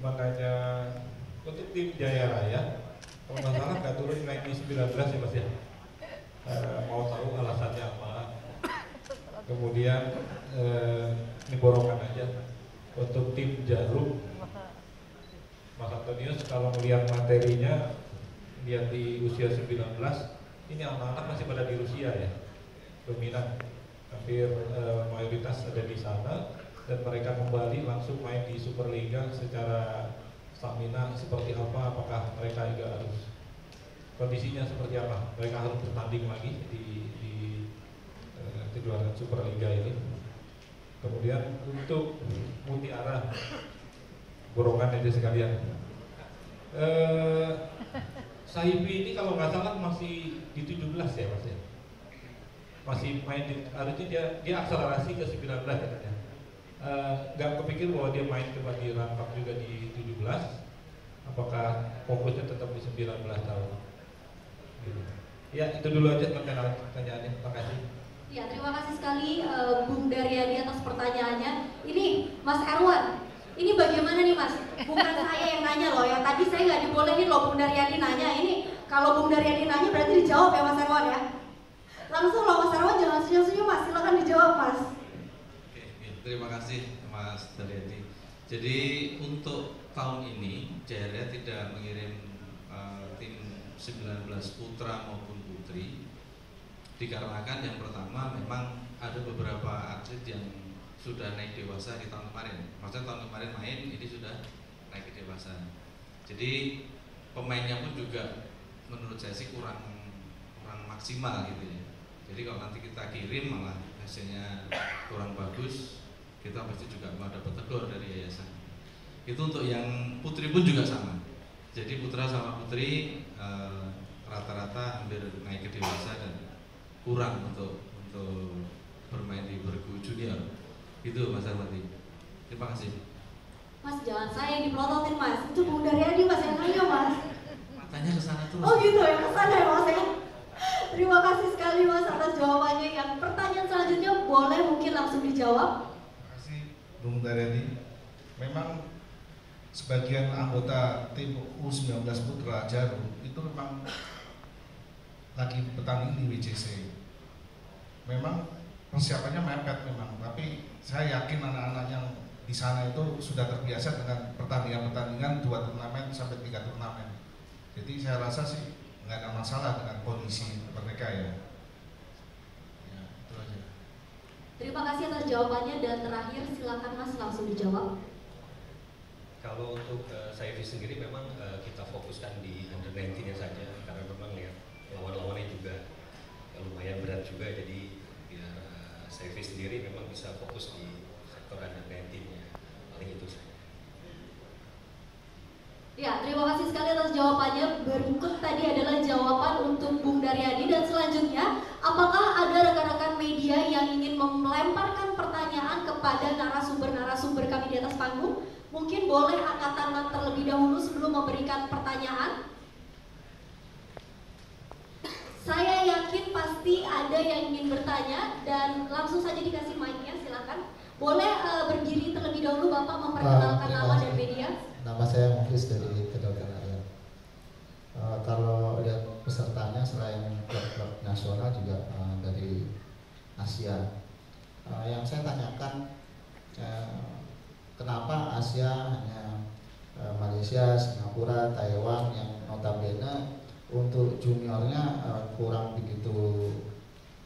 makanya untuk tim Jaya Raya kalau nggak salah nggak turun naik di 19 ya mas ya? E, mau tahu alasannya apa. Kemudian e, ini borongan aja. Untuk tim Jarum Mas Antonius kalau melihat materinya lihat di usia 19 ini anak-anak masih pada di Rusia ya dominan. Hampir e, mayoritas ada di sana dan mereka kembali langsung main di Superliga secara stamina seperti apa? Apakah mereka juga harus kondisinya seperti apa? Mereka harus bertanding lagi di, di uh, kejuaraan Superliga ini. Kemudian untuk Mutiara borongan aja sekalian. Uh, Saibi ini kalau nggak salah masih di 17 ya mas ya? Masih main di, harusnya dia dia akselerasi ke 19 katanya. Eh, nggak uh, kepikir bahwa dia main coba di rampak juga di 17 apakah fokusnya tetap di 19 tahun gitu. ya itu dulu aja pertanyaannya terima kasih Ya, terima kasih sekali uh, Bung Daryadi atas pertanyaannya. Ini Mas Erwan, ini bagaimana nih Mas? Bukan saya yang nanya loh, yang tadi saya nggak dibolehin loh Bung Daryadi nanya. Ini kalau Bung Daryadi nanya berarti dijawab ya Mas Erwan ya. Langsung loh Mas Erwan jangan senyum-senyum Mas, silakan dijawab Mas terima kasih Mas Daryadi. Jadi untuk tahun ini Jaya tidak mengirim uh, tim 19 putra maupun putri dikarenakan yang pertama memang ada beberapa atlet yang sudah naik dewasa di tahun kemarin. Maksudnya tahun kemarin main ini sudah naik dewasa. Jadi pemainnya pun juga menurut saya sih kurang kurang maksimal gitu ya. Jadi kalau nanti kita kirim malah hasilnya kurang bagus, kita pasti juga mau dapat tegur dari yayasan. Itu untuk yang putri pun juga sama. Jadi putra sama putri eh, rata-rata uh, hampir naik ke dewasa dan kurang untuk untuk bermain di bergu junior. Itu Mas Arwati. Terima kasih. Mas jangan saya yang dipelototin Mas. Itu Bung Daryadi Mas yang nanya Mas. Matanya ke sana terus. Oh gitu ya? Ke sana ya Mas ya? Terima kasih sekali Mas atas jawabannya. Yang pertanyaan selanjutnya boleh mungkin langsung dijawab. Bung Daryadi, memang sebagian anggota tim U19 Putra Jarum itu memang lagi bertanding di WCC. Memang persiapannya mepet memang, tapi saya yakin anak-anak yang di sana itu sudah terbiasa dengan pertandingan-pertandingan dua turnamen sampai tiga turnamen. Jadi saya rasa sih nggak ada masalah dengan kondisi mereka ya. Terima kasih atas jawabannya dan terakhir silakan Mas langsung dijawab. Kalau untuk uh, saya sendiri memang uh, kita fokuskan di under 19 nya saja karena memang ya lawan-lawannya juga ya, lumayan berat juga jadi uh, saya sendiri memang bisa fokus di sektor under 19 nya paling itu saja. Ya, terima kasih sekali atas jawabannya. Berikut tadi adalah jawaban untuk Bung Daryadi dan selanjutnya, apakah ada rekan-rekan media yang ingin melemparkan pertanyaan kepada narasumber-narasumber kami di atas panggung? Mungkin boleh angkat tangan terlebih dahulu sebelum memberikan pertanyaan. Saya yakin pasti ada yang ingin bertanya dan langsung saja dikasih mic-nya, silakan. Boleh uh, berdiri terlebih dahulu Bapak memperkenalkan uh, nama dan media? Nama saya Mufis dari Rakyat. Uh, kalau lihat pesertanya selain klub-klub nasional juga uh, dari Asia. Uh, yang saya tanyakan uh, kenapa Asia hanya uh, Malaysia, Singapura, Taiwan yang notabene untuk juniornya uh, kurang begitu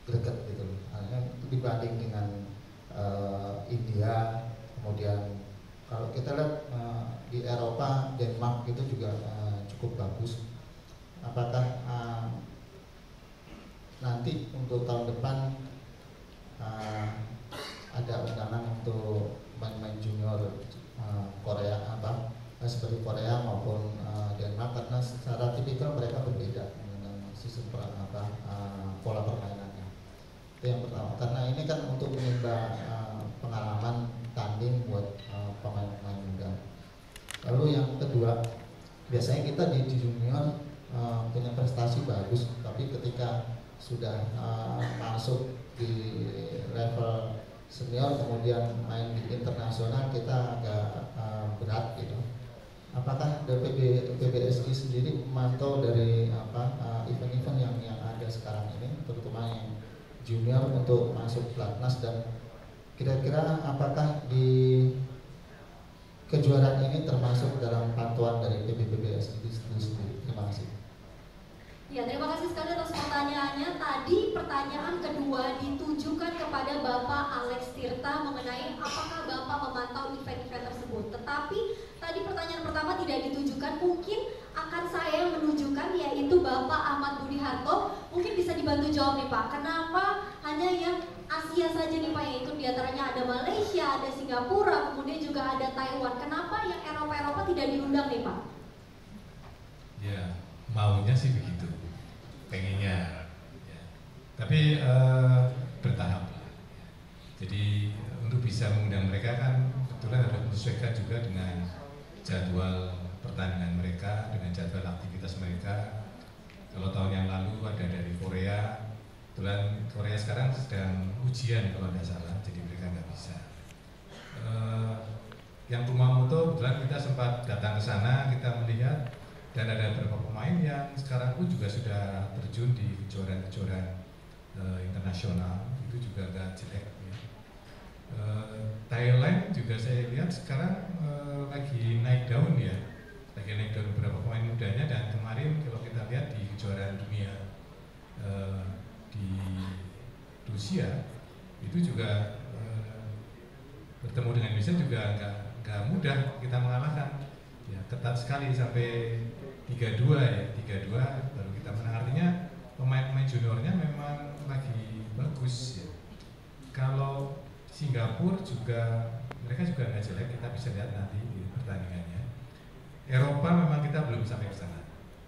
greget gitu, uh, dibanding dengan uh, India, kemudian kalau kita lihat uh, di Eropa, Denmark itu juga uh, cukup bagus. Apakah uh, nanti untuk tahun depan uh, ada undangan untuk main-main junior uh, Korea apa uh, seperti Korea maupun uh, Denmark karena secara tipikal mereka berbeda dengan sistem apa uh, pola permainannya. Itu yang pertama. Karena ini kan untuk menimba uh, pengalaman tanding buat pemain-pemain muda. Lalu yang kedua, biasanya kita di, junior uh, punya prestasi bagus, tapi ketika sudah uh, masuk di level senior kemudian main di internasional kita agak uh, berat gitu. apakah DPB PBSI sendiri memantau dari apa event-event yang yang ada sekarang ini terutama yang junior untuk masuk pelatnas dan kira-kira apakah di kejuaraan ini termasuk dalam pantauan dari PBPBS itu sendiri. Terima kasih. Ya, terima kasih sekali atas pertanyaannya. Tadi pertanyaan kedua ditujukan kepada Bapak Alex Tirta mengenai apakah Bapak memantau event-event tersebut. Tetapi tadi pertanyaan pertama tidak ditujukan, mungkin akan saya menunjukkan yaitu Bapak Ahmad Budi Harto. Mungkin bisa dibantu jawab nih Pak, kenapa hanya yang Asia saja nih Pak, yaitu di antaranya ada Malaysia, ada Singapura, kemudian juga ada Taiwan. Kenapa yang Eropa-Eropa tidak diundang nih Pak? Ya, maunya sih begitu, pengennya. Ya. Tapi uh, bertahap lah. Jadi untuk bisa mengundang mereka kan kebetulan harus menyesuaikan juga dengan jadwal pertandingan mereka, dengan jadwal aktivitas mereka. Kalau tahun yang lalu ada dari Korea, kebetulan Korea sekarang sedang ujian kalau tidak salah, jadi mereka nggak bisa. Uh, yang Kumamoto kebetulan kita sempat datang ke sana, kita melihat dan ada beberapa pemain yang sekarang pun juga sudah terjun di kejuaraan-kejuaraan uh, internasional. Itu juga gak jelek ya. uh, Thailand juga saya lihat sekarang uh, lagi naik daun ya. Lagi naik daun beberapa pemain mudanya dan kemarin kalau kita lihat di kejuaraan dunia uh, di Rusia itu juga bertemu dengan Indonesia juga nggak nggak mudah kita mengalahkan. Ya ketat sekali sampai 3-2 ya, 3-2 baru kita menang. Artinya pemain-pemain juniornya memang lagi bagus ya. Kalau Singapura juga mereka juga nggak jelek, kita bisa lihat nanti di pertandingannya. Eropa memang kita belum sampai ke sana.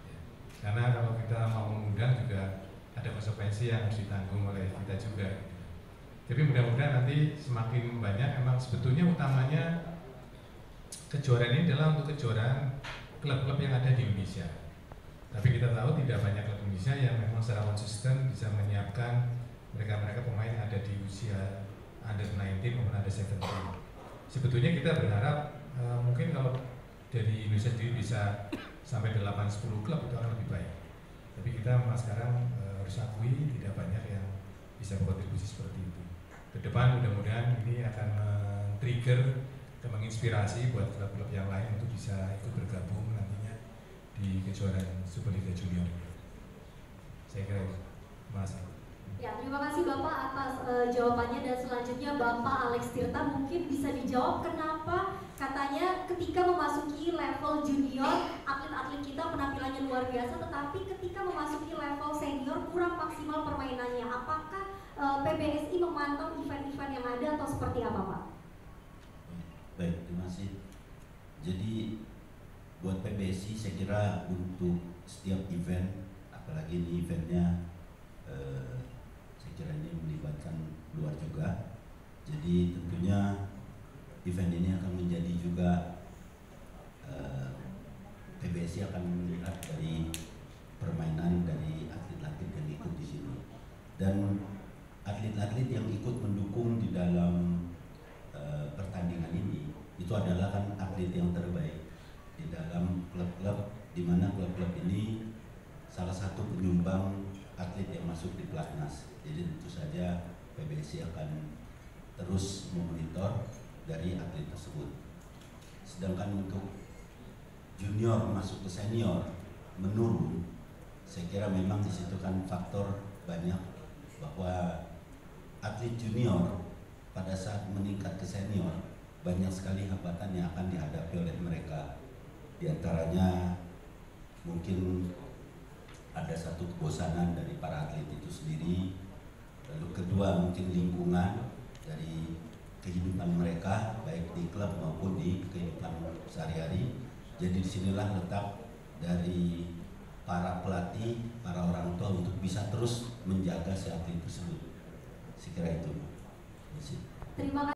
Ya. Karena kalau kita mau mengundang juga ada konsekuensi yang harus ditanggung oleh kita juga. Tapi mudah-mudahan nanti semakin banyak memang sebetulnya utamanya kejuaraan ini adalah untuk kejuaraan klub-klub yang ada di Indonesia. Tapi kita tahu tidak banyak klub Indonesia yang memang secara konsisten bisa menyiapkan mereka-mereka pemain yang ada di usia under 19 maupun under 17. Sebetulnya kita berharap uh, mungkin kalau dari Indonesia sendiri bisa sampai 8-10 klub itu akan lebih baik. Tapi kita memang sekarang uh, harus akui tidak banyak yang bisa berkontribusi seperti itu. Ke depan mudah-mudahan ini akan men-trigger dan menginspirasi buat klub-klub yang lain untuk bisa ikut bergabung nantinya di kejuaraan Superliga Junior. Saya kira itu. Kasih. Ya, terima kasih Bapak atas uh, jawabannya dan selanjutnya Bapak Alex Tirta mungkin bisa dijawab kenapa katanya ketika memasuki level junior atlet-atlet kita penampilannya luar biasa tetapi ketika memasuki level senior kurang maksimal permainannya. Apakah uh, PBSI memantau event-event yang ada atau seperti apa Pak? Baik, terima kasih. Jadi buat PBSI saya kira untuk setiap event, apalagi ini eventnya eh, saya kira ini melibatkan luar juga. Jadi tentunya event ini akan menjadi juga eh, PBSI akan melihat dari permainan dari atlet-atlet yang ikut di sini dan atlet-atlet yang ikut mendukung di dalam uh, pertandingan ini itu adalah kan atlet yang terbaik di dalam klub-klub di mana klub-klub ini salah satu penyumbang atlet yang masuk di pelatnas. Jadi tentu saja PBSI akan terus memonitor dari atlet tersebut. Sedangkan untuk junior masuk ke senior menurun, saya kira memang di situ kan faktor banyak bahwa atlet junior pada saat meningkat ke senior banyak sekali hambatan yang akan dihadapi oleh mereka. Di antaranya mungkin ada satu kebosanan dari para atlet itu sendiri. Lalu kedua mungkin lingkungan dari kehidupan mereka baik di klub maupun di kehidupan sehari-hari. Jadi di sinilah letak dari para pelatih, para orang tua untuk bisa terus menjaga si atlet tersebut. Saya kira itu. Terima kasih.